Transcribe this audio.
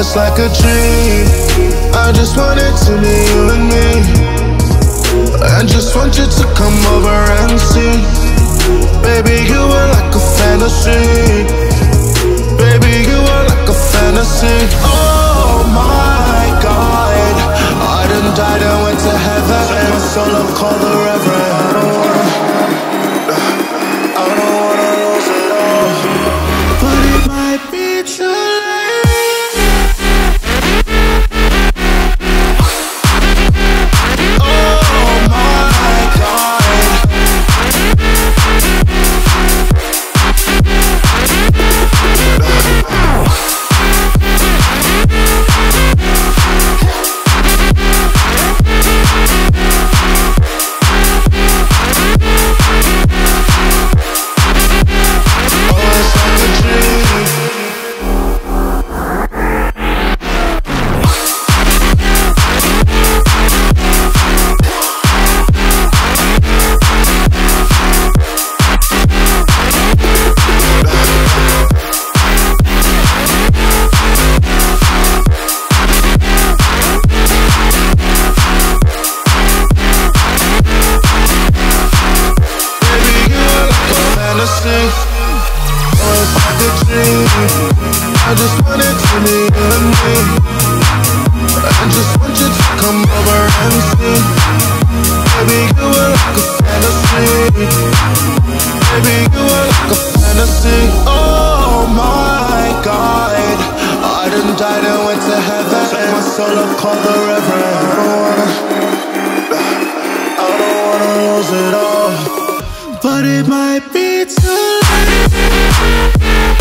it's like a dream. I just want it to be you and me. I just want you to come over and see. Baby, you are like a fantasy. Baby, you are like a fantasy. Oh my God, I done died and went to heaven. My soul up called the Reverend. I just want it to you and me. I just want you to come over and see. Baby, you are like a fantasy. Baby, you are like a fantasy. Oh my God. I done died and went to heaven. Set my soul up, called the Reverend. I don't wanna. I don't wanna lose it all, but it might be too late.